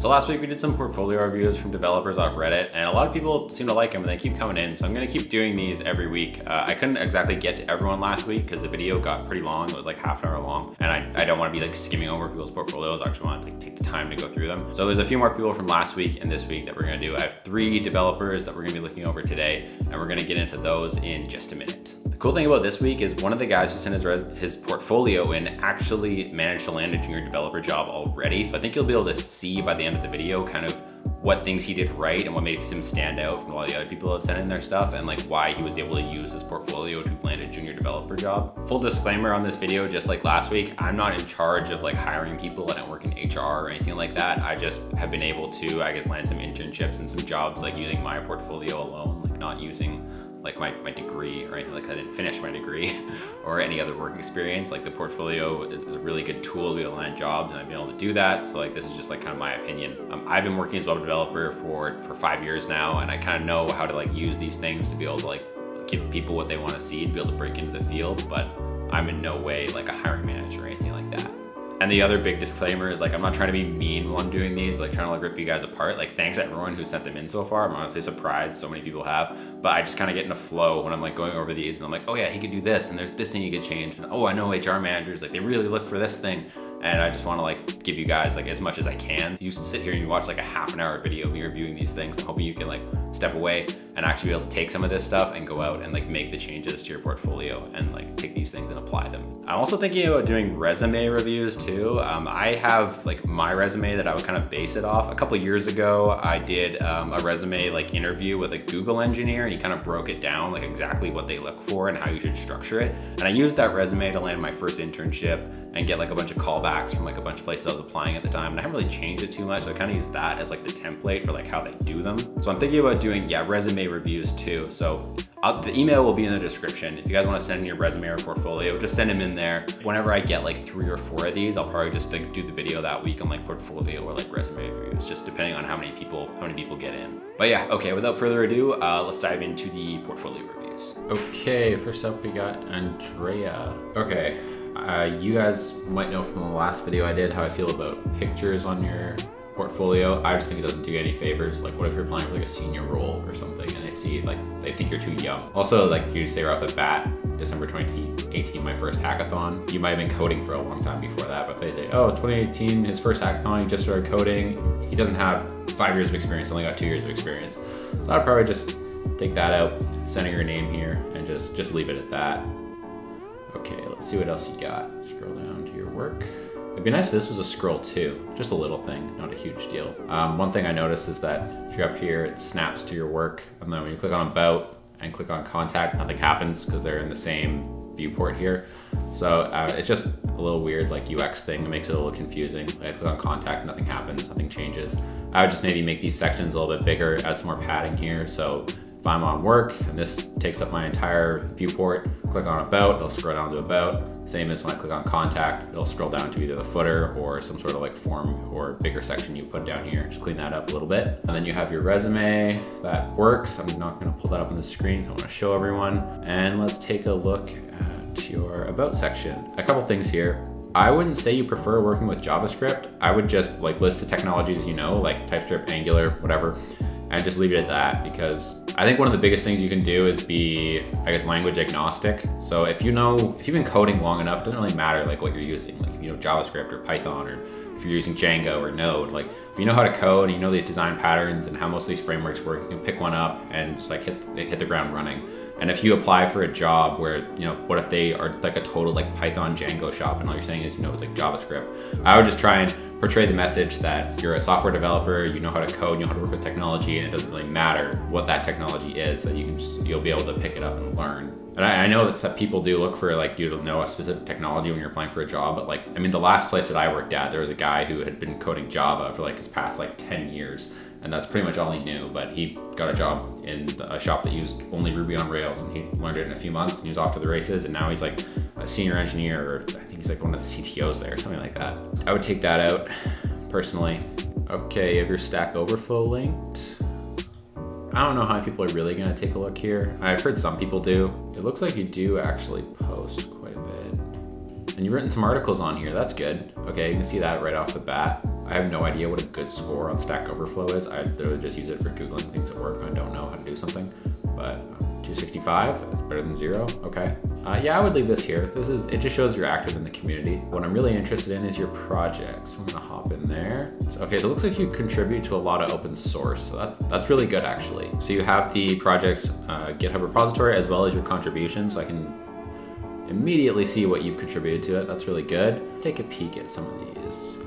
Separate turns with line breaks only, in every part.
So last week we did some portfolio reviews from developers off Reddit and a lot of people seem to like them and they keep coming in. So I'm gonna keep doing these every week. Uh, I couldn't exactly get to everyone last week because the video got pretty long. It was like half an hour long and I, I don't wanna be like skimming over people's portfolios. I actually wanna like, take the time to go through them. So there's a few more people from last week and this week that we're gonna do. I have three developers that we're gonna be looking over today and we're gonna get into those in just a minute. The cool thing about this week is one of the guys who sent his, his portfolio in actually managed to land a junior developer job already. So I think you'll be able to see by the end of the video kind of what things he did right and what makes him stand out from all the other people who have sent in their stuff and like why he was able to use his portfolio to land a junior developer job. Full disclaimer on this video, just like last week, I'm not in charge of like hiring people. I don't work in HR or anything like that. I just have been able to, I guess, land some internships and some jobs like using my portfolio alone, like not using like my, my degree or anything like that. I didn't finish my degree or any other work experience. Like the portfolio is, is, a really good tool to be able to land jobs and I've been able to do that. So like this is just like kind of my opinion. Um, I've been working as a web developer for, for five years now and I kind of know how to like use these things to be able to like give people what they want to see to be able to break into the field. But I'm in no way like a hiring manager or anything like that. And the other big disclaimer is like, I'm not trying to be mean while I'm doing these, like trying to like rip you guys apart. Like thanks everyone who sent them in so far. I'm honestly surprised so many people have, but I just kind of get in a flow when I'm like going over these and I'm like, oh yeah, he could do this. And there's this thing you could change. And oh, I know HR managers, like they really look for this thing and I just want to like give you guys like as much as I can. You sit here and you watch like a half an hour video of me reviewing these things. I'm hoping you can like step away and actually be able to take some of this stuff and go out and like make the changes to your portfolio and like take these things and apply them. I'm also thinking about doing resume reviews too. Um, I have like my resume that I would kind of base it off. A couple years ago, I did um, a resume like interview with a Google engineer and he kind of broke it down like exactly what they look for and how you should structure it. And I used that resume to land my first internship and get like a bunch of callbacks from like a bunch of places I was applying at the time. And I haven't really changed it too much. So I kind of use that as like the template for like how they do them. So I'm thinking about doing, yeah, resume reviews too. So I'll, the email will be in the description. If you guys want to send in your resume or portfolio, just send them in there. Whenever I get like three or four of these, I'll probably just like do the video that week on like portfolio or like resume reviews, just depending on how many people how many people get in. But yeah, okay. Without further ado, uh, let's dive into the portfolio reviews. Okay, first up we got Andrea. Okay, uh, you guys might know from the last video I did how I feel about pictures on your portfolio. I just think it doesn't do you any favors. Like what if you're applying for like a senior role or something and they see like, they think you're too young. Also like you say right off the bat, December 2018, my first hackathon. You might have been coding for a long time before that, but they say, oh, 2018, his first hackathon, he just started coding. He doesn't have five years of experience, only got two years of experience. So I'd probably just take that out, center your name here, and just, just leave it at that. Okay, let's see what else you got. Scroll down to your work. It'd be nice if this was a scroll too, just a little thing, not a huge deal. Um, one thing I noticed is that if you're up here, it snaps to your work, and then when you click on about and click on contact, nothing happens because they're in the same viewport here. So uh, it's just a little weird like UX thing. It makes it a little confusing. Like I click on contact, nothing happens, nothing changes. I would just maybe make these sections a little bit bigger, add some more padding here. So if I'm on work and this takes up my entire viewport, click on about, it'll scroll down to about. Same as when I click on contact, it'll scroll down to either the footer or some sort of like form or bigger section you put down here. Just clean that up a little bit. And then you have your resume that works. I'm not gonna pull that up on the screen, so I wanna show everyone. And let's take a look at your about section. A couple things here. I wouldn't say you prefer working with JavaScript. I would just like list the technologies you know, like TypeScript, Angular, whatever, and just leave it at that because I think one of the biggest things you can do is be, I guess, language agnostic. So if you know, if you've been coding long enough, it doesn't really matter like what you're using, like if you know JavaScript or Python or if you're using Django or Node, like if you know how to code and you know these design patterns and how most of these frameworks work, you can pick one up and just like hit, hit the ground running. And if you apply for a job where, you know, what if they are like a total like Python Django shop and all you're saying is, you know, it's like JavaScript. I would just try and portray the message that you're a software developer, you know how to code, you know how to work with technology, and it doesn't really matter what that technology is, that you can just, you'll be able to pick it up and learn. And I, I know that some people do look for like you to know a specific technology when you're applying for a job, but like, I mean, the last place that I worked at, there was a guy who had been coding Java for like his past like 10 years and that's pretty much all he knew. But he got a job in a shop that used only Ruby on Rails, and he learned it in a few months, and he was off to the races. And now he's like a senior engineer, or he's like one of the CTOs there, something like that. I would take that out personally. Okay, you have your Stack Overflow linked. I don't know how many people are really gonna take a look here. I've heard some people do. It looks like you do actually post quite a bit. And you've written some articles on here, that's good. Okay, you can see that right off the bat. I have no idea what a good score on Stack Overflow is. I literally just use it for Googling things at work I don't know how to do something. But 265 is better than zero, okay. Uh, yeah, I would leave this here. This is, it just shows you're active in the community. What I'm really interested in is your projects. I'm gonna hop in there. Okay, so it looks like you contribute to a lot of open source. So that's, that's really good actually. So you have the project's uh, GitHub repository as well as your contributions. So I can immediately see what you've contributed to it. That's really good. Take a peek at some of these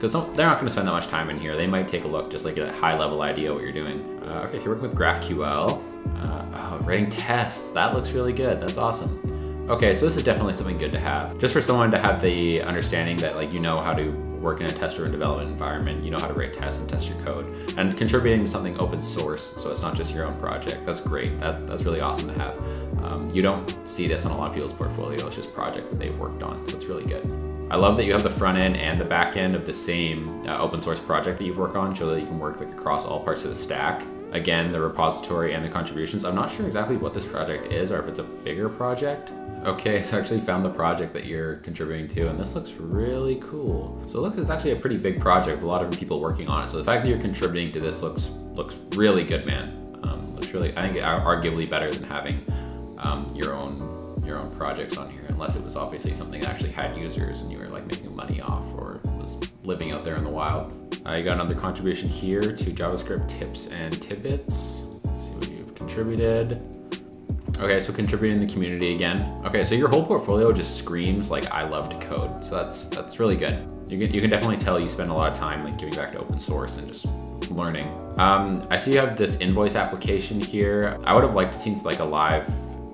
because they're not going to spend that much time in here. They might take a look, just like get a high level idea of what you're doing. Uh, okay, if you're working with GraphQL, uh, oh, writing tests, that looks really good. That's awesome. Okay, so this is definitely something good to have. Just for someone to have the understanding that like you know how to work in a test-driven development environment, you know how to write tests and test your code, and contributing to something open source, so it's not just your own project. That's great. That, that's really awesome to have. Um, you don't see this on a lot of people's portfolio. It's just project that they've worked on, so it's really good. I love that you have the front end and the back end of the same uh, open source project that you've worked on, so that you can work like across all parts of the stack. Again, the repository and the contributions. I'm not sure exactly what this project is or if it's a bigger project. Okay, so I actually found the project that you're contributing to, and this looks really cool. So it looks it's actually a pretty big project, a lot of people working on it. So the fact that you're contributing to this looks looks really good, man. Um, looks really, I think, arguably better than having um, your own your own projects on here, unless it was obviously something that actually had users and you were like making money off or was living out there in the wild. Uh, got another contribution here to JavaScript tips and tidbits. Let's see what you've contributed. Okay, so contributing in the community again. Okay, so your whole portfolio just screams like I love to code. So that's that's really good. You can you can definitely tell you spend a lot of time like giving back to open source and just learning. Um, I see you have this invoice application here. I would have liked to see like a live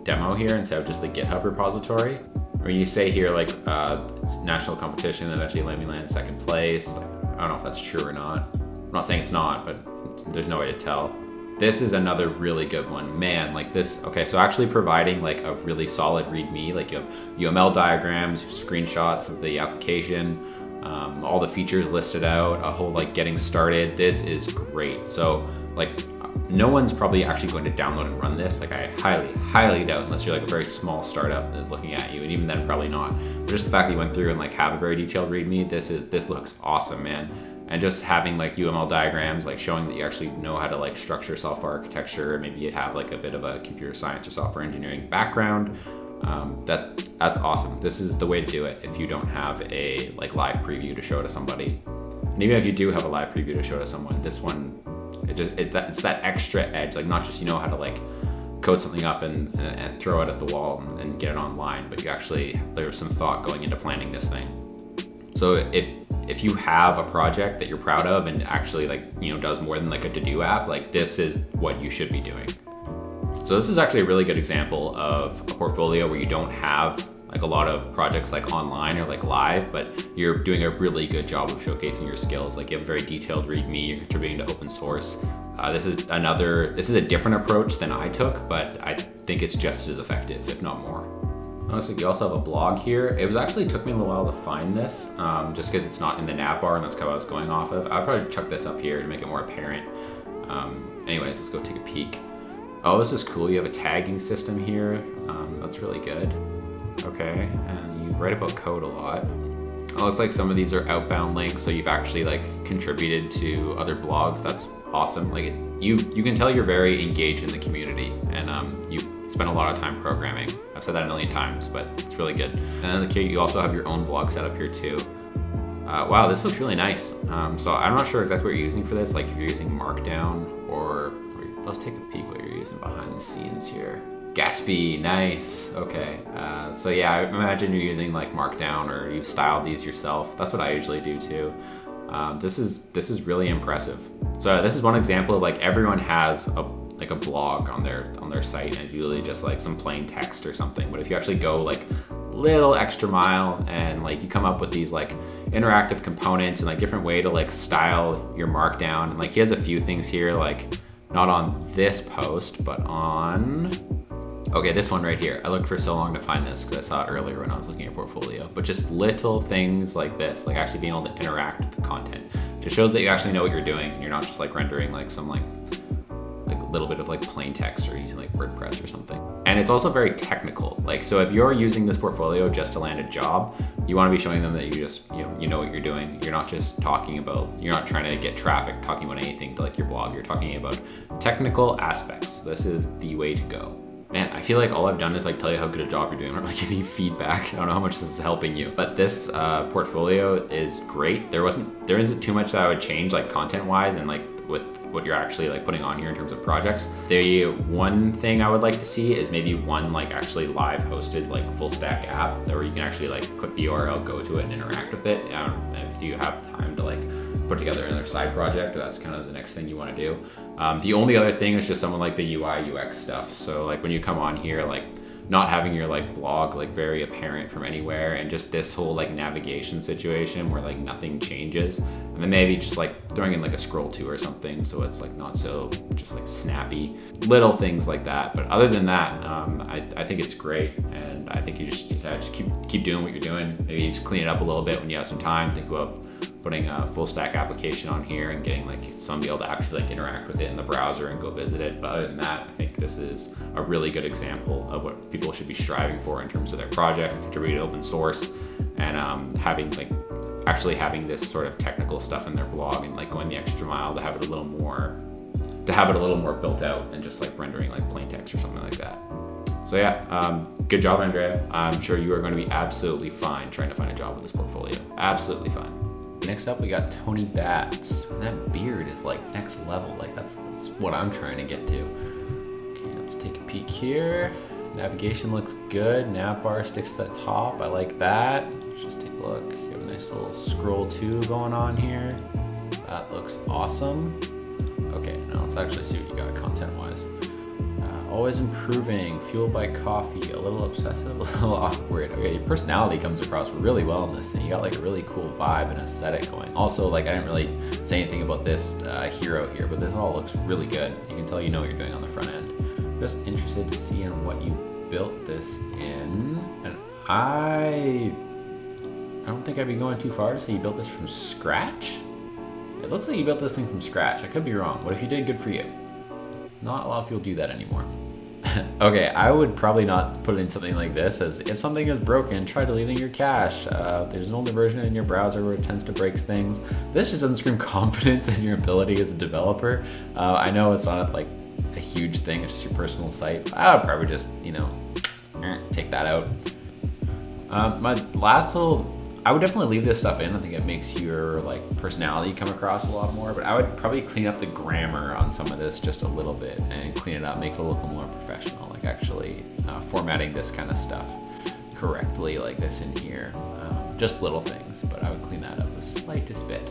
demo here instead of just the GitHub repository. Or you say here like uh, national competition and actually let me land second place. I don't know if that's true or not. I'm not saying it's not, but there's no way to tell. This is another really good one. Man, like this, okay, so actually providing like a really solid README, like you have UML diagrams, screenshots of the application, um, all the features listed out, a whole like getting started. This is great. So like no one's probably actually going to download and run this. Like I highly, highly doubt unless you're like a very small startup that is looking at you, and even then probably not. But just the fact that you went through and like have a very detailed README, this is this looks awesome, man. And just having like UML diagrams, like showing that you actually know how to like structure software architecture, maybe you have like a bit of a computer science or software engineering background. Um, that that's awesome. This is the way to do it if you don't have a like live preview to show to somebody. And even if you do have a live preview to show to someone, this one it just it's that it's that extra edge. Like not just you know how to like code something up and, and, and throw it at the wall and, and, get it online, but you actually there's some thought going into planning this thing. So if if you have a project that you're proud of and actually like you know does more than like a to-do app, like this is what you should be doing. So this is actually a really good example of a portfolio where you don't have like a lot of projects like online or like live, but you're doing a really good job of showcasing your skills. Like you have a very detailed README, you're contributing to open source. Uh, this is another, this is a different approach than I took, but I think it's just as effective, if not more. Honestly, you also have a blog here. It was actually took me a little while to find this, um, just because it's not in the nav bar and that's kind of what I was going off of. I'll probably chuck this up here to make it more apparent. Um, anyways, let's go take a peek. Oh, this is cool. You have a tagging system here. Um, that's really good. Okay, and you write about code a lot. It looks like some of these are outbound links, so you've actually like contributed to other blogs. That's awesome. Like you, you can tell you're very engaged in the community, and um, you spend a lot of time programming. I've said that a million times, but it's really good. And then the, you also have your own blog set up here too. Uh, wow, this looks really nice. Um, so I'm not sure exactly what you're using for this, like if you're using Markdown or, or let's take a peek what you're using behind the scenes here. Gatsby, nice. Okay, uh, so yeah, I imagine you're using like Markdown or you've styled these yourself. That's what I usually do too. Um, this is this is really impressive. So this is one example of like everyone has a like a blog on their on their site and usually just like some plain text or something. But if you actually go like little extra mile and like you come up with these like interactive components and like different way to like style your markdown and like he has a few things here like not on this post but on Okay, this one right here. I looked for so long to find this because I saw it earlier when I was looking at portfolio. But just little things like this, like actually being able to interact with the content, just shows that you actually know what you're doing. And you're not just like rendering like some like like a little bit of like plain text or using like WordPress or something. And it's also very technical. Like, so if you're using this portfolio just to land a job, you want to be showing them that you just, you know, you know what you're doing. You're not just talking about, you're not trying to get traffic, talking about anything to like your blog. You're talking about technical aspects. This is the way to go. Man, I feel like all I've done is like tell you how good a job you're doing or like give you feedback. I don't know how much this is helping you, but this uh, portfolio is great. There wasn't, there isn't too much that I would change like content wise and like with what you're actually like putting on here in terms of projects. The one thing I would like to see is maybe one like actually live hosted like full stack app where you can actually like click the URL, go to it and interact with it. If you have time to like put together another side project, that's kind of the next thing you want to do. Um, the only other thing is just someone like the UI UX stuff. So like when you come on here, like not having your like blog like very apparent from anywhere and just this whole like navigation situation where like nothing changes and then maybe just like throwing in like a scroll to or something so it's like not so just like snappy little things like that but other than that um, I, I think it's great and I think you just, just keep keep doing what you're doing maybe just clean it up a little bit when you have some time think about putting a full stack application on here and getting like be able to actually like interact with it in the browser and go visit it. But other than that, I think this is a really good example of what people should be striving for in terms of their project, contributing to open source, and um, having like actually having this sort of technical stuff in their blog and like going the extra mile to have it a little more to have it a little more built out than just like rendering like plain text or something like that. So yeah, um, good job, Andrea. I'm sure you are going to be absolutely fine trying to find a job with this portfolio. Absolutely fine. Next up, we got Tony Bats. That beard is like next level. Like that's, that's what I'm trying to get to. Okay, let's take a peek here. Navigation looks good. Nav bar sticks to the top. I like that. Let's just take a look. You have a nice little scroll to going on here. That looks awesome. Okay, now let's actually see what you got content-wise. Always improving, fueled by coffee, a little obsessive, a little awkward. Okay, your personality comes across really well in this thing. You got like a really cool vibe and aesthetic going. Also, like I didn't really say anything about this uh, hero here, but this all looks really good. You can tell you know what you're doing on the front end. Just interested to see in what you built this in. And I, I don't think I'd be going too far to say you built this from scratch. It looks like you built this thing from scratch. I could be wrong. What if you did? Good for you. Not a lot of people do that anymore. okay, I would probably not put it in something like this as if something is broken, try deleting your cache. Uh, there's an older version in your browser where it tends to break things. This just doesn't scream confidence in your ability as a developer. Uh, I know it's not like a huge thing, it's just your personal site. I would probably just, you know, take that out. Uh, my last little I would definitely leave this stuff in. I think it makes your like personality come across a lot more, but I would probably clean up the grammar on some of this just a little bit and clean it up, make it look more professional, like actually uh, formatting this kind of stuff correctly like this in here. Um, just little things, but I would clean that up the slightest bit.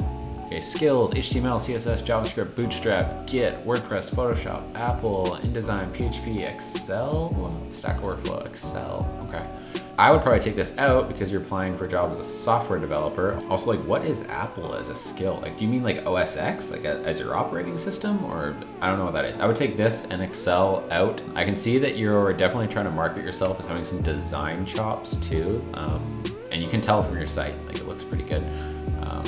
Okay, skills, HTML, CSS, JavaScript, Bootstrap, Git, WordPress, Photoshop, Apple, InDesign, PHP, Excel, Stack Overflow, Excel, okay. I would probably take this out because you're applying for a job as a software developer. Also, like, what is Apple as a skill? Like, do you mean like OS X, like a, as your operating system, or I don't know what that is. I would take this and Excel out. I can see that you're definitely trying to market yourself as having some design chops too, um, and you can tell from your site, like it looks pretty good. Um,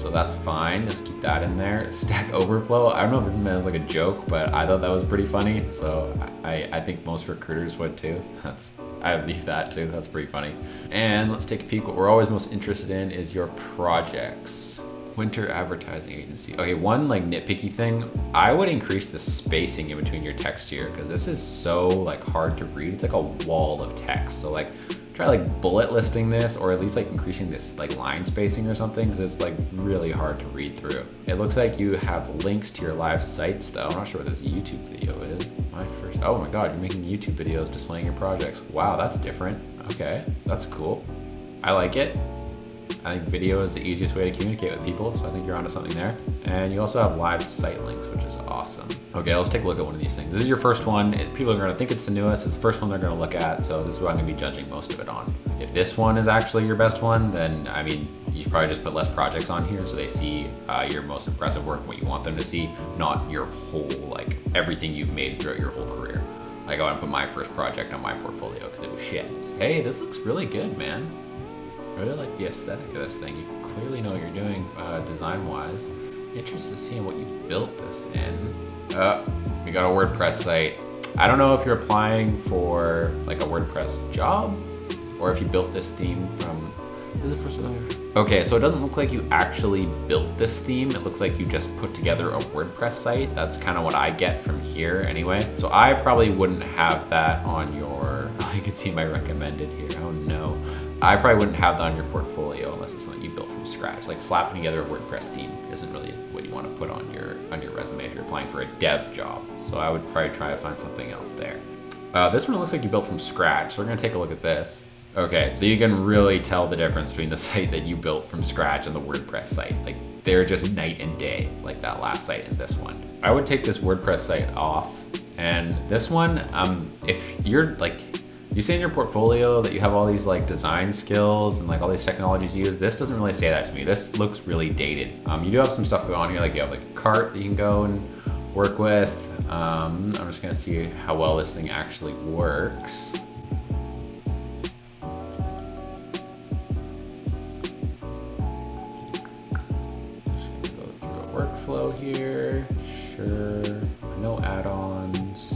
so that's fine. Just keep that in there. Stack Overflow. I don't know if this is meant as like a joke, but I thought that was pretty funny. So I, I think most recruiters would too. So that's I leave that too. That's pretty funny. And let's take a peek. What we're always most interested in is your projects. Winter advertising agency. Okay, one like nitpicky thing. I would increase the spacing in between your text here because this is so like hard to read. It's like a wall of text. So like try like bullet listing this or at least like increasing this like line spacing or something because it's like really hard to read through. It looks like you have links to your live sites though. I'm not sure what this YouTube video is. My first, oh my God, you're making YouTube videos displaying your projects. Wow, that's different. Okay, that's cool. I like it. I think video is the easiest way to communicate with people, so I think you're onto something there. And you also have live site links, which is awesome. Okay, let's take a look at one of these things. This is your first one. People are gonna think it's the newest. It's the first one they're gonna look at, so this is what I'm gonna be judging most of it on. If this one is actually your best one, then I mean, you probably just put less projects on here so they see uh, your most impressive work, what you want them to see, not your whole, like everything you've made throughout your whole career. Like I wanna put my first project on my portfolio because it was shit. Hey, this looks really good, man. I really like the aesthetic of this thing. You clearly know what you're doing uh, design-wise. interested to see what you built this in. Uh, we got a WordPress site. I don't know if you're applying for like a WordPress job or if you built this theme from Okay, so it doesn't look like you actually built this theme. It looks like you just put together a WordPress site. That's kind of what I get from here anyway. So I probably wouldn't have that on your, oh, you can see my recommended here. Oh no. I probably wouldn't have that on your portfolio unless it's something you built from scratch. Like slapping together a WordPress theme isn't really what you want to put on your on your resume if you're applying for a dev job. So I would probably try to find something else there. Uh, this one looks like you built from scratch. So we're gonna take a look at this. Okay, so you can really tell the difference between the site that you built from scratch and the WordPress site. Like they're just night and day, like that last site and this one. I would take this WordPress site off and this one, um, if you're like, you say in your portfolio that you have all these like design skills and like all these technologies you use, this doesn't really say that to me. This looks really dated. Um, you do have some stuff going on here, like you have like a cart that you can go and work with. Um, I'm just gonna see how well this thing actually works. workflow here. Sure. No add-ons.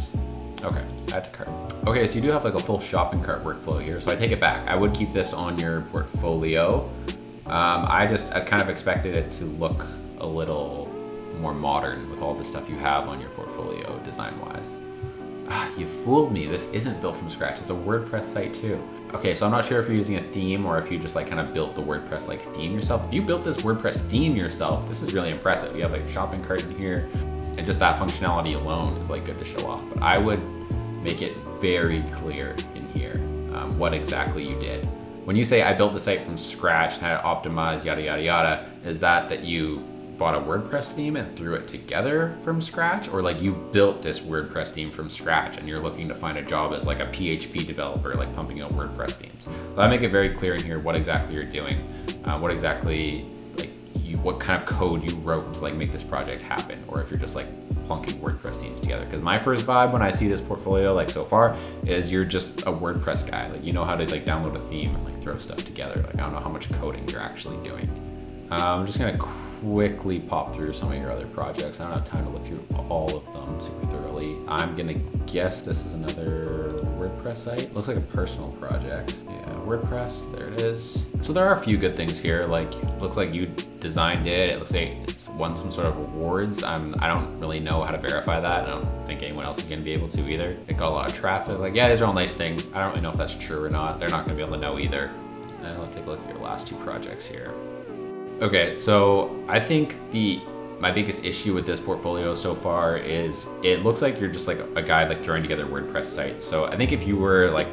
Okay, add to cart. Okay, so you do have like a full shopping cart workflow here. So I take it back. I would keep this on your portfolio. Um, I just I kind of expected it to look a little more modern with all the stuff you have on your portfolio design-wise. Ah, you fooled me. This isn't built from scratch. It's a WordPress site too. Okay, so I'm not sure if you're using a theme or if you just like kind of built the WordPress like theme yourself. If you built this WordPress theme yourself, this is really impressive. You have like a shopping cart in here and just that functionality alone is like good to show off. But I would make it very clear in here um, what exactly you did. When you say I built the site from scratch and had it optimized, yada, yada, yada, is that that you bought a WordPress theme and threw it together from scratch or like you built this WordPress theme from scratch and you're looking to find a job as like a PHP developer like pumping out WordPress themes. So I make it very clear in here what exactly you're doing, uh, what exactly what kind of code you wrote to like make this project happen or if you're just like plunking WordPress themes together. Because my first vibe when I see this portfolio like so far is you're just a WordPress guy. Like you know how to like download a theme and like throw stuff together. Like I don't know how much coding you're actually doing. Uh, I'm just gonna quickly pop through some of your other projects. I don't have time to look through all of them super thoroughly. I'm gonna guess this is another WordPress site. Looks like a personal project. Yeah, WordPress, there it is. So there are a few good things here. Like, looks like you designed it. It looks like it's won some sort of awards. I'm, I don't really know how to verify that. I don't think anyone else is gonna be able to either. It got a lot of traffic. Like, yeah, these are all nice things. I don't really know if that's true or not. They're not gonna be able to know either. And let's take a look at your last two projects here. Okay, so I think the my biggest issue with this portfolio so far is it looks like you're just like a guy like throwing together WordPress sites. So I think if you were like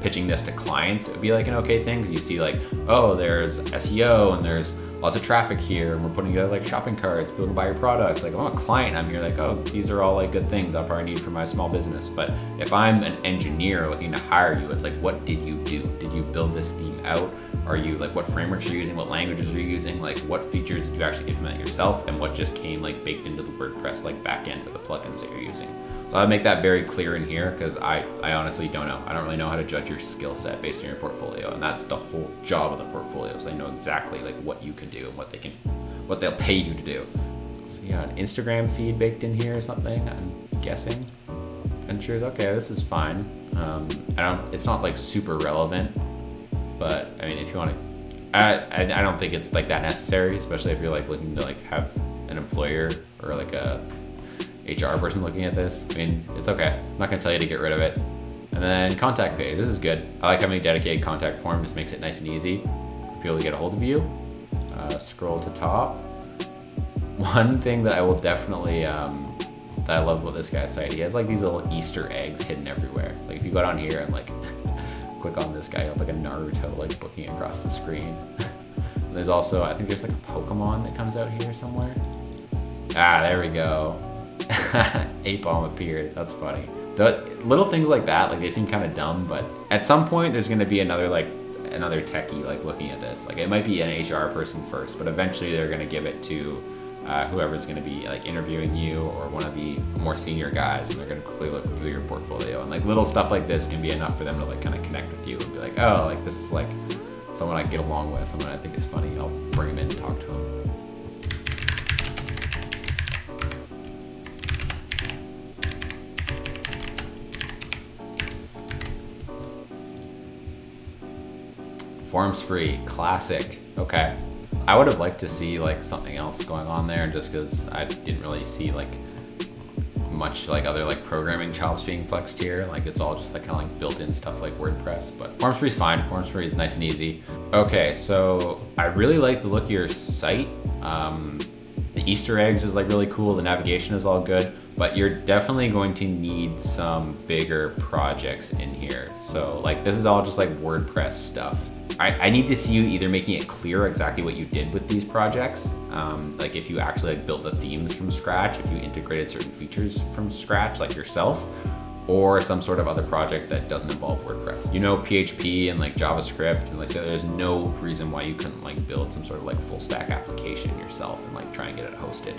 pitching this to clients, it would be like an okay thing. You see like, oh, there's SEO and there's lots of traffic here and we're putting together like shopping carts, people can buy your products. Like if I'm a client, I'm here like, oh, these are all like good things I'll probably need for my small business. But if I'm an engineer looking to hire you, it's like, what did you do? Did you build this theme out? Are you like, what frameworks are you using? What languages are you using? Like what features did you actually implement yourself? And what just came like baked into the WordPress like backend or the plugins that you're using? So I make that very clear in here because I, I honestly don't know. I don't really know how to judge your skill set based on your portfolio. And that's the whole job of the portfolio. So I know exactly like what you can do and what they can, what they'll pay you to do. So yeah, an Instagram feed baked in here or something, I'm guessing. Ventures, okay, this is fine. Um, I don't, it's not like super relevant, but I mean, if you want to, I, I don't think it's like that necessary, especially if you're like looking to like have an employer or like a HR person looking at this. I mean, it's okay. I'm not gonna tell you to get rid of it. And then contact page, this is good. I like having a dedicated contact form, just makes it nice and easy for people to get a hold of you. Uh, scroll to top. One thing that I will definitely, um, that I love about this guy's site, he has like these little Easter eggs hidden everywhere. Like if you go down here and like click on this guy, you have like a Naruto like booking across the screen. there's also, I think there's like a Pokemon that comes out here somewhere. Ah, there we go. Ape bomb appeared. That's funny. The little things like that, like they seem kind of dumb, but at some point there's gonna be another like another techie like looking at this. Like it might be an HR person first, but eventually they're gonna give it to uh, whoever's gonna be like interviewing you or one of the more senior guys, and they're gonna quickly look through your portfolio. And like little stuff like this can be enough for them to like kind of connect with you and be like, oh, like this is like someone I get along with, someone I think is funny. I'll bring him in and talk to him. Formspree, classic. Okay. I would have liked to see like something else going on there just because I didn't really see like much like other like programming chops being flexed here. Like it's all just like kind of like built-in stuff like WordPress, but Formspree is fine. Formspree is nice and easy. Okay, so I really like the look of your site. Um, the Easter eggs is like really cool. The navigation is all good, but you're definitely going to need some bigger projects in here. So like this is all just like WordPress stuff. I, I, need to see you either making it clear exactly what you did with these projects, um, like if you actually like built the themes from scratch, if you integrated certain features from scratch like yourself, or some sort of other project that doesn't involve WordPress. You know PHP and like JavaScript and like there's no reason why you couldn't like build some sort of like full stack application yourself and like try and get it hosted.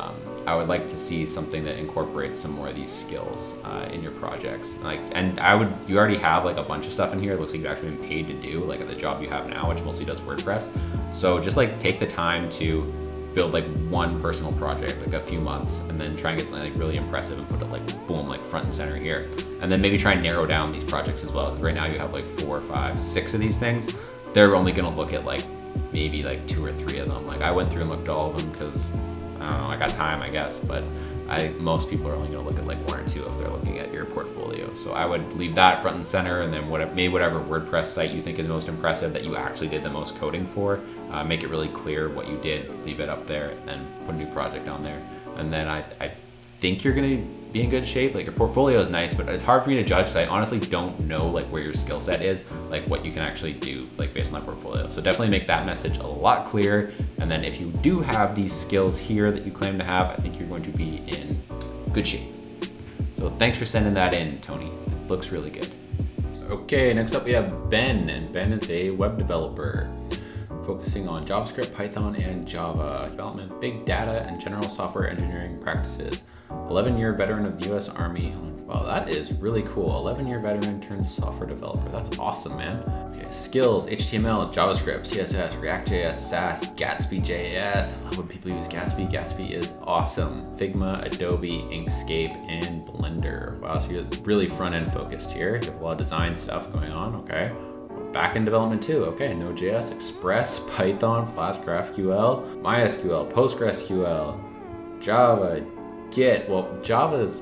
Um, I would like to see something that incorporates some more of these skills uh, in your projects. Like, and I would, you already have like a bunch of stuff in here. It looks like you've actually been paid to do, like the job you have now, which mostly does WordPress. So just like take the time to build like one personal project, like a few months, and then try and get something like really impressive and put it like boom, like front and center here. And then maybe try and narrow down these projects as well. Right now you have like four, five, six of these things. They're only gonna look at like maybe like two or three of them. Like I went through and looked at all of them because know, I got time, I guess, but I most people are only going to look at like one or two if they're looking at your portfolio. So I would leave that front and center, and then what maybe whatever WordPress site you think is most impressive that you actually did the most coding for, uh, make it really clear what you did, leave it up there, and put a new project on there. And then I, I think you're gonna be in good shape. Like your portfolio is nice, but it's hard for me to judge because I honestly don't know like where your skill set is, like what you can actually do like based on that portfolio. So definitely make that message a lot clearer. And then if you do have these skills here that you claim to have, I think you're going to be in good shape. So thanks for sending that in, Tony. It looks really good. Okay, next up we have Ben, and Ben is a web developer focusing on JavaScript, Python, and Java development, big data, and general software engineering practices. 11 year veteran of the US Army. Wow, that is really cool. 11 year veteran turned software developer. That's awesome, man. Okay, skills HTML, JavaScript, CSS, React.js, Sass, Gatsby JS. I love when people use Gatsby. Gatsby is awesome. Figma, Adobe, Inkscape, and Blender. Wow, so you're really front end focused here. You have a lot of design stuff going on, okay. Backend development too. Okay, Node.js, Express, Python, Flask, GraphQL, MySQL, PostgreSQL, Java, Git, well, Java is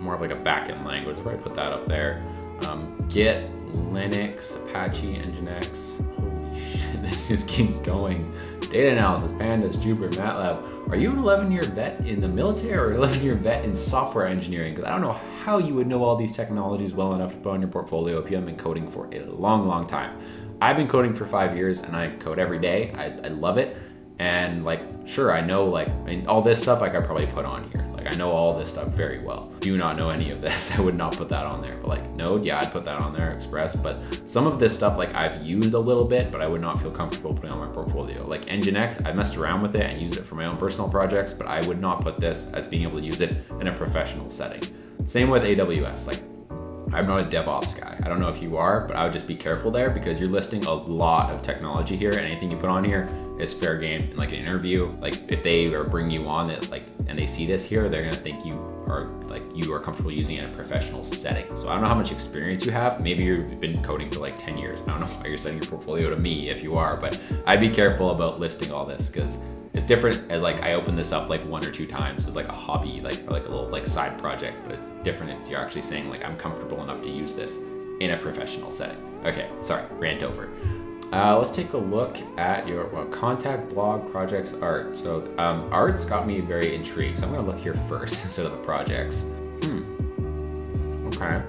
more of like a backend language. I'll probably put that up there. Um, Git, Linux, Apache, Nginx. Holy shit, this just keeps going. Data analysis, Pandas, Jupyter, MATLAB. Are you an 11 year vet in the military or 11 year vet in software engineering? Because I don't know how you would know all these technologies well enough to put on your portfolio if you haven't been coding for a long, long time. I've been coding for five years and I code every day. I, I love it. And like, sure, I know like I mean, all this stuff I could probably put on here. Like I know all this stuff very well. Do not know any of this. I would not put that on there. But like Node, yeah, I'd put that on there, Express. But some of this stuff like I've used a little bit, but I would not feel comfortable putting on my portfolio. Like Nginx, I messed around with it and used it for my own personal projects, but I would not put this as being able to use it in a professional setting. Same with AWS. Like I'm not a DevOps guy. I don't know if you are, but I would just be careful there because you're listing a lot of technology here and anything you put on here is fair game in like an interview. Like if they are bringing you on that like and they see this here, they're gonna think you are like you are comfortable using it in a professional setting. So I don't know how much experience you have. Maybe you've been coding for like 10 years. I don't know why you're sending your portfolio to me if you are, but I'd be careful about listing all this because it's different. Like I opened this up like one or two times as like a hobby, like or like a little like side project, but it's different if you're actually saying like I'm comfortable enough to use this in a professional setting. Okay, sorry, rant over. Uh, let's take a look at your well, contact, blog, projects, art. So um, art's got me very intrigued. So I'm gonna look here first instead of the projects. Hmm. Okay.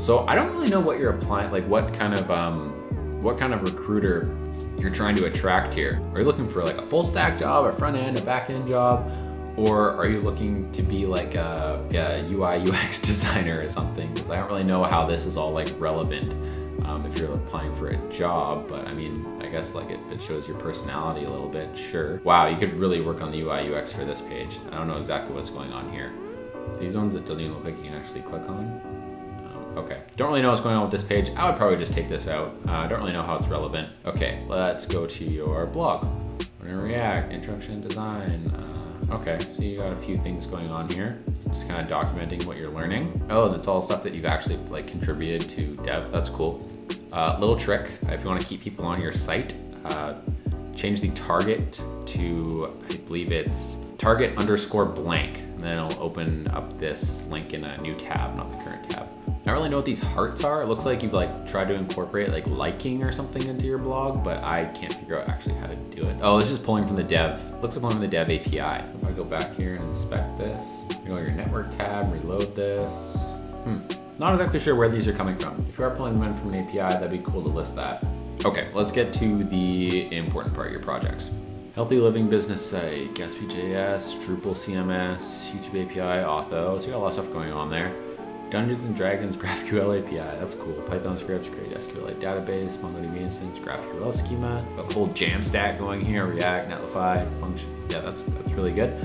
So I don't really know what you're applying, like what kind of um, what kind of recruiter you're trying to attract here. Are you looking for like a full stack job, a front end, a back end job? Or are you looking to be like a, a UI UX designer or something? Because I don't really know how this is all like relevant um, if you're applying for a job. But I mean, I guess like if it shows your personality a little bit, sure. Wow, you could really work on the UI UX for this page. I don't know exactly what's going on here. These ones that don't even look like you can actually click on. Okay, don't really know what's going on with this page. I would probably just take this out. I uh, don't really know how it's relevant. Okay, let's go to your blog. React, introduction design. Uh, okay, so you got a few things going on here. Just kind of documenting what you're learning. Oh, that's all stuff that you've actually like contributed to dev. That's cool. Uh, little trick, if you want to keep people on your site, uh, change the target to, I believe it's target underscore blank. And then it'll open up this link in a new tab, not the current tab. I don't really know what these hearts are. It looks like you've like tried to incorporate like liking or something into your blog, but I can't figure out actually how to do it. Oh, it's just pulling from the dev. Looks like pulling from the dev API. If I go back here and inspect this, you go to your network tab, reload this. Hmm. Not exactly sure where these are coming from. If you are pulling them in from an API, that'd be cool to list that. Okay, let's get to the important part of your projects. Healthy Living Business Site, Gatsby.js, Drupal CMS, YouTube API, Auth0. So you got a lot of stuff going on there. Dungeons and Dragons GraphQL API, that's cool. Python scripts, create SQLite database, MongoDB instance, GraphQL schema. a whole Jamstack going here, React, Netlify, function. Yeah, that's that's really good.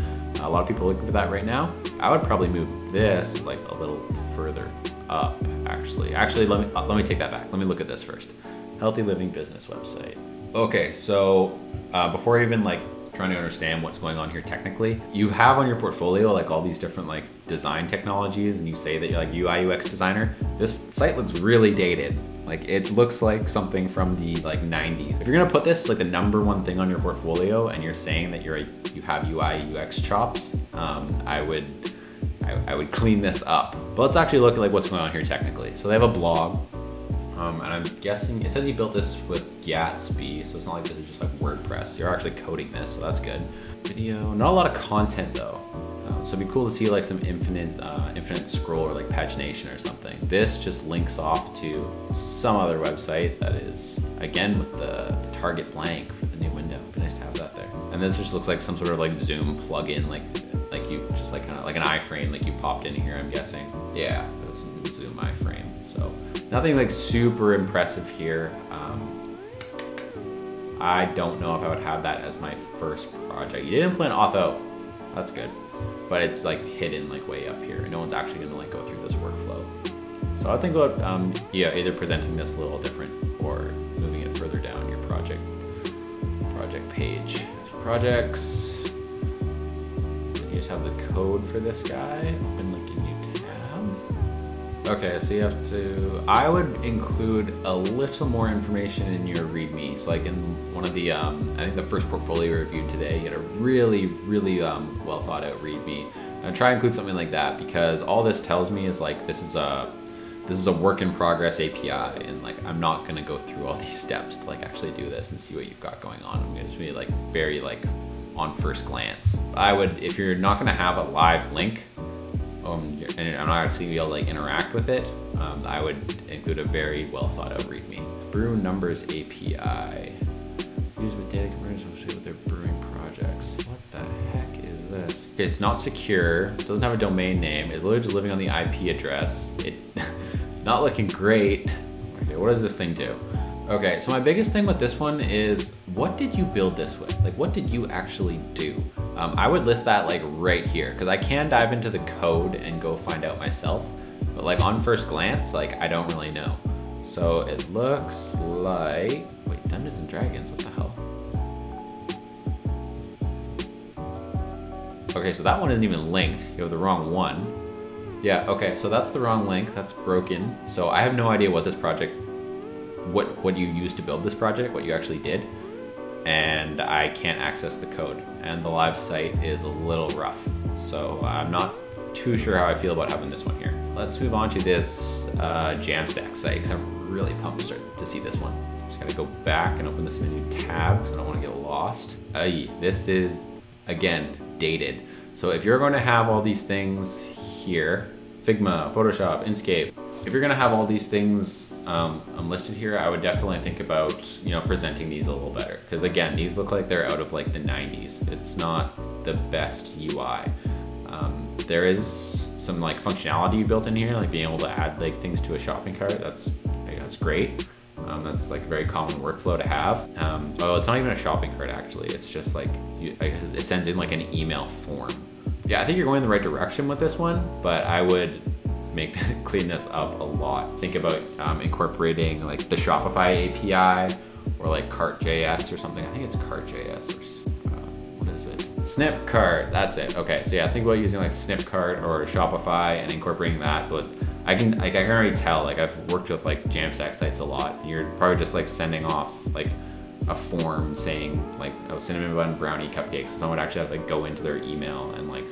A lot of people looking for that right now. I would probably move this like a little further up, actually. Actually, let me uh, let me take that back. Let me look at this first. Healthy Living Business website. Okay, so uh, before I even like trying to understand what's going on here technically. You have on your portfolio like all these different like design technologies and you say that you're like UI UX designer. This site looks really dated. Like it looks like something from the like 90s. If you're gonna put this like the number one thing on your portfolio and you're saying that you're a, you have UI UX chops, um, I would I, I would clean this up. But let's actually look at like what's going on here technically. So they have a blog um, and I'm guessing, it says he built this with Gatsby, so it's not like this is just like WordPress. You're actually coding this, so that's good. Video, not a lot of content though. Um, so it'd be cool to see like some infinite, uh, infinite scroll or like pagination or something. This just links off to some other website that is, again, with the, the target blank for the new window. It'd be nice to have that there. And this just looks like some sort of like Zoom plugin, like like you just like kind of like an iframe, like you popped in here, I'm guessing. Yeah, Zoom iframe. So Nothing like super impressive here. Um, I don't know if I would have that as my first project. You didn't Auth0. That's good. But it's like hidden like way up here. No one's actually gonna like go through this workflow. So I think about um, yeah, either presenting this a little different or moving it further down your project project page. Projects. You just have the code for this guy. Open Okay, so you have to, I would include a little more information in your README. So like in one of the, um, I think the first portfolio review today, you had a really, really um, well thought out README. And try to include something like that because all this tells me is like, this is a, this is a work in progress API and like, I'm not gonna go through all these steps to like actually do this and see what you've got going on. I'm gonna be like very like on first glance. I would, if you're not gonna have a live link, um, and I'm not actually able to like interact with it, um, I would include a very well thought out README. Brew Numbers API. Used with data converters associated with their brewing projects. What the heck is this? It's not secure, doesn't have a domain name, it's literally just living on the IP address. It not looking great. Okay, what does this thing do? Okay, so my biggest thing with this one is what did you build this with? Like what did you actually do? Um, I would list that like right here because I can dive into the code and go find out myself. But like on first glance, like I don't really know. So it looks like, wait, Dungeons and Dragons, what the hell? Okay, so that one isn't even linked. You have the wrong one. Yeah, okay, so that's the wrong link. That's broken. So I have no idea what this project, what, what you used to build this project, what you actually did and I can't access the code. And the live site is a little rough. So I'm not too sure how I feel about having this one here. Let's move on to this uh, Jamstack site because I'm really pumped to see this one. Just gotta go back and open this in a new tab because I don't wanna get lost. Aye, this is, again, dated. So if you're gonna have all these things here, Figma, Photoshop, Inkscape, if you're gonna have all these things um, listed here, I would definitely think about, you know, presenting these a little better. Because again, these look like they're out of like the 90s. It's not the best UI. Um, there is some like functionality built in here, like being able to add like things to a shopping cart. That's, that's great. Um, that's like a very common workflow to have. Um, well, it's not even a shopping cart actually. It's just like, you, it sends in like an email form. Yeah, I think you're going in the right direction with this one, but I would make clean this up a lot. Think about um, incorporating like the Shopify API or like Cart.js or something. I think it's Cart.js or uh, what is it? Snipcart, that's it. Okay, so yeah, think about using like Snipcart or Shopify and incorporating that. So I can like I can already tell. Like I've worked with like Jamstack sites a lot. You're probably just like sending off like a form saying like oh cinnamon bun brownie cupcakes. So someone would actually have to like go into their email and like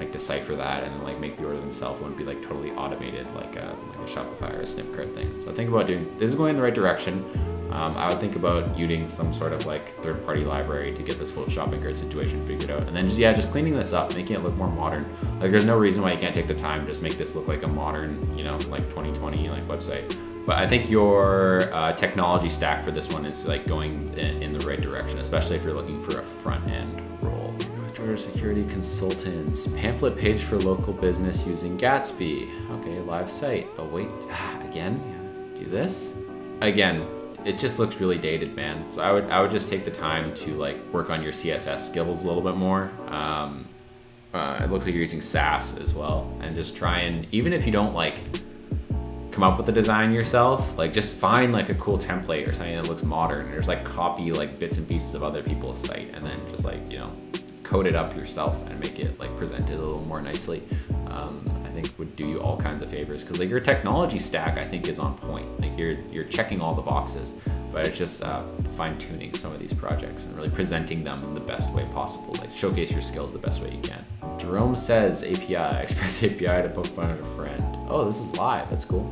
like decipher that and like make the order themselves. Wouldn't be like totally automated like a, like a Shopify or a Snipcart thing. So I think about doing this is going in the right direction. Um, I would think about using some sort of like third party library to get this whole shopping cart situation figured out. And then just, yeah, just cleaning this up, making it look more modern. Like there's no reason why you can't take the time, just make this look like a modern, you know, like 2020 like website. But I think your uh, technology stack for this one is like going in, in the right direction, especially if you're looking for a front end role. Twitter security consultants, pamphlet page for local business using Gatsby. Okay, live site. Oh wait, again, do this. Again, it just looks really dated, man. So I would I would just take the time to like work on your CSS skills a little bit more. Um, uh, it looks like you're using Sass as well, and just try and even if you don't like come up with the design yourself, like just find like a cool template or something that looks modern. There's like copy like bits and pieces of other people's site, and then just like you know code it up yourself and make it like presented a little more nicely. Um, I think would do you all kinds of favors because like your technology stack I think is on point. Like you're you're checking all the boxes, but it's just uh, fine tuning some of these projects and really presenting them in the best way possible. Like showcase your skills the best way you can. Jerome says API Express API to poke fun at a friend. Oh, this is live. That's cool.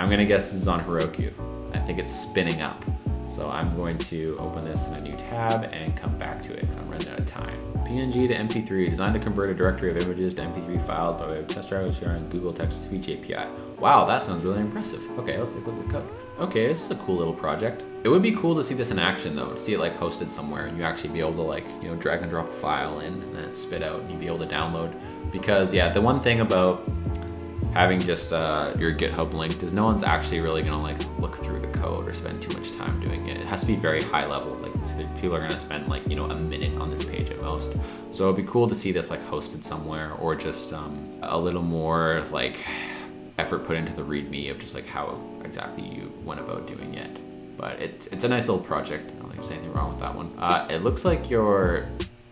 I'm gonna guess this is on Heroku. I think it's spinning up. So I'm going to open this in a new tab and come back to it because I'm running out of time. PNG to MP3, designed to convert a directory of images to MP3 files by way of test drive sharing Google Text-to-Speech API. Wow, that sounds really impressive. Okay, let's take a look at the code. Okay, this is a cool little project. It would be cool to see this in action though, to see it like hosted somewhere and you actually be able to like, you know, drag and drop a file in and then it spit out and you'd be able to download. Because yeah, the one thing about having just uh, your GitHub linked is no one's actually really gonna like look through the code or spend too much time doing it. It has to be very high level. Like people are gonna spend like you know a minute on this page at most. So it'd be cool to see this like hosted somewhere or just um, a little more like effort put into the README of just like how exactly you went about doing it. But it's it's a nice little project. I don't think there's anything wrong with that one. Uh, it looks like your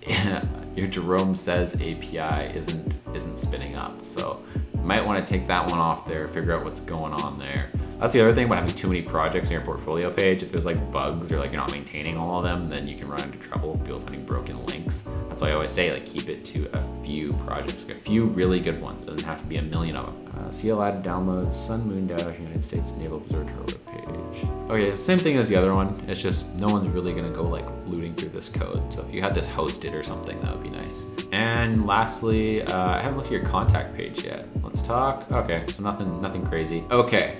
your Jerome says API isn't isn't spinning up. So you might want to take that one off there, figure out what's going on there. That's the other thing about having too many projects in your portfolio page. If there's like bugs or like you're not maintaining all of them, then you can run into trouble people finding broken links. That's why I always say like keep it to a few projects, a few really good ones. It doesn't have to be a million of them. Uh, downloads, Sun Moon Dash, United States Naval Observatory page. Okay, same thing as the other one. It's just no one's really gonna go like looting through this code. So if you had this hosted or something, that would be nice. And lastly, uh, I haven't looked at your contact page yet. Let's talk. Okay, so nothing, nothing crazy. Okay,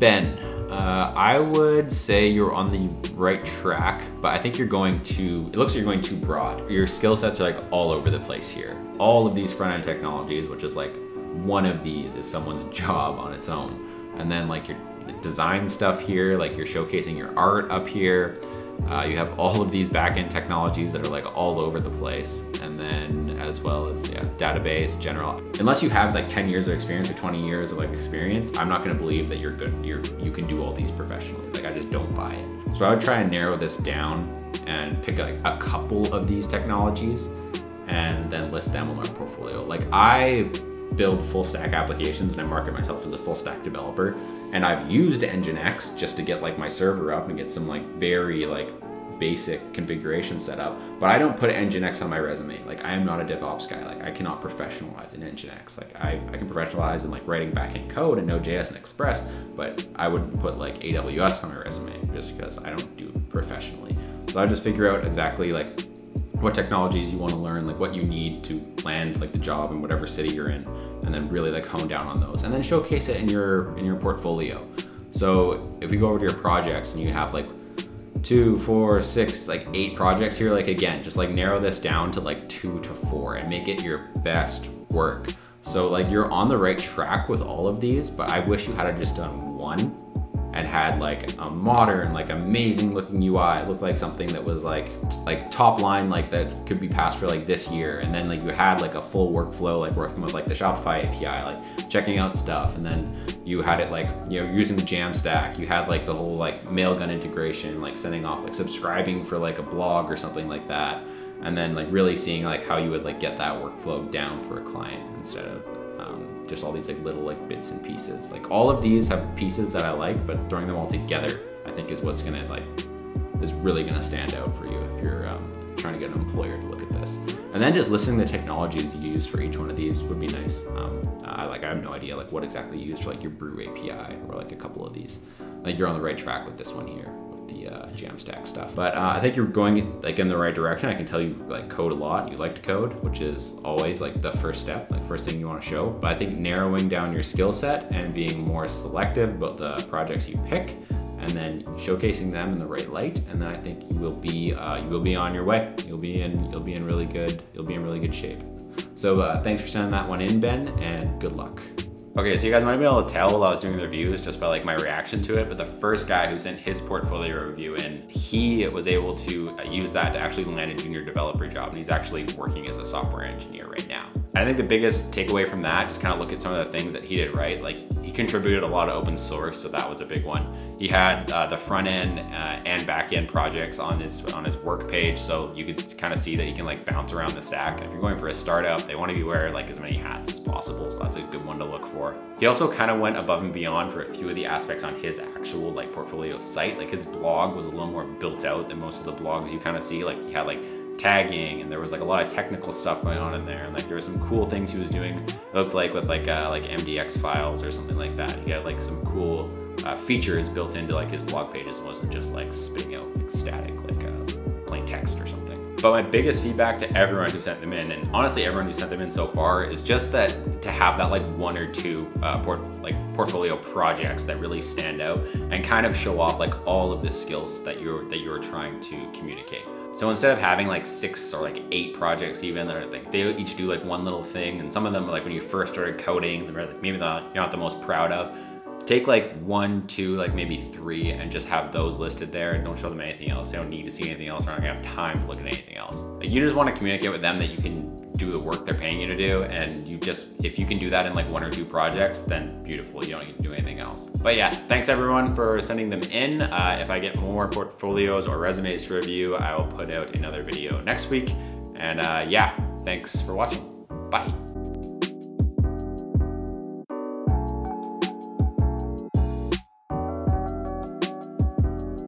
Ben, uh, I would say you're on the right track, but I think you're going too, it looks like you're going too broad. Your skill sets are like all over the place here. All of these front end technologies, which is like one of these is someone's job on its own. And then like your design stuff here, like you're showcasing your art up here. Uh, you have all of these backend technologies that are like all over the place. And then as well as yeah, database, general. Unless you have like 10 years of experience or 20 years of like experience, I'm not gonna believe that you're good, you're, you can do all these professionally. Like I just don't buy it. So I would try and narrow this down and pick like a couple of these technologies and then list them on my portfolio. Like I build full stack applications and I market myself as a full stack developer. And I've used Nginx just to get like my server up and get some like very like basic configuration set up, but I don't put Nginx on my resume. Like I am not a DevOps guy. Like I cannot professionalize in Nginx. Like I, I can professionalize in like writing backend code and Node.js and Express, but I wouldn't put like AWS on my resume just because I don't do professionally. So I just figure out exactly like what technologies you want to learn, like what you need to land like the job in whatever city you're in, and then really like hone down on those, and then showcase it in your in your portfolio. So if you go over to your projects and you have like two, four, six, like eight projects here, like again, just like narrow this down to like two to four and make it your best work. So like you're on the right track with all of these, but I wish you had just done one and had like a modern, like amazing looking UI. It looked like something that was like like top line, like that could be passed for like this year. And then like you had like a full workflow, like working with like the Shopify API, like checking out stuff. And then you had it like, you know, using the Jamstack. You had like the whole like Mailgun integration, like sending off, like subscribing for like a blog or something like that. And then like really seeing like how you would like get that workflow down for a client instead of just all these like little like bits and pieces. Like all of these have pieces that I like, but throwing them all together, I think is what's gonna like, is really gonna stand out for you if you're um, trying to get an employer to look at this. And then just listing the technologies you use for each one of these would be nice. Um, I like I have no idea like what exactly you use for like your Brew API or like a couple of these. Like you're on the right track with this one here the uh, Jamstack stuff. But uh, I think you're going like in the right direction. I can tell you like code a lot. You like to code, which is always like the first step, like first thing you want to show. But I think narrowing down your skill set and being more selective about the projects you pick and then showcasing them in the right light and then I think you will be uh, you will be on your way you'll be in you'll be in really good you'll be in really good shape so uh, thanks for sending that one in Ben and good luck Okay, so you guys might been able to tell while I was doing the reviews just by like my reaction to it, but the first guy who sent his portfolio review in, he was able to uh, use that to actually land a junior developer job, and he's actually working as a software engineer right now. I think the biggest takeaway from that, just kind of look at some of the things that he did right. Like he contributed a lot of open source, so that was a big one. He had uh, the front end uh, and back end projects on his on his work page, so you could kind of see that he can like bounce around the stack. If you're going for a startup, they want to be wearing like as many hats as possible, so that's a good one to look for. He also kind of went above and beyond for a few of the aspects on his actual like portfolio site. Like his blog was a little more built out than most of the blogs you kind of see. Like he had like tagging and there was like a lot of technical stuff going on in there and like there were some cool things he was doing it looked like with like uh, like mdx files or something like that he had like some cool uh, features built into like his blog pages it wasn't just like spitting out like static like uh, plain text or something but my biggest feedback to everyone who sent them in, and honestly everyone who sent them in so far, is just that to have that like one or two uh, port like portfolio projects that really stand out and kind of show off like all of the skills that you're that you're trying to communicate. So instead of having like six or like eight projects even, that are like they each do like one little thing, and some of them like when you first started coding, they're like maybe not you're not the most proud of take like one, two, like maybe three and just have those listed there and don't show them anything else. They don't need to see anything else. They're not gonna have time to look at anything else. Like you just wanna communicate with them that you can do the work they're paying you to do. And you just, if you can do that in like one or two projects, then beautiful. You don't need to do anything else. But yeah, thanks everyone for sending them in. Uh, if I get more portfolios or resumes to review, I will put out another video next week. And uh, yeah, thanks for watching. Bye.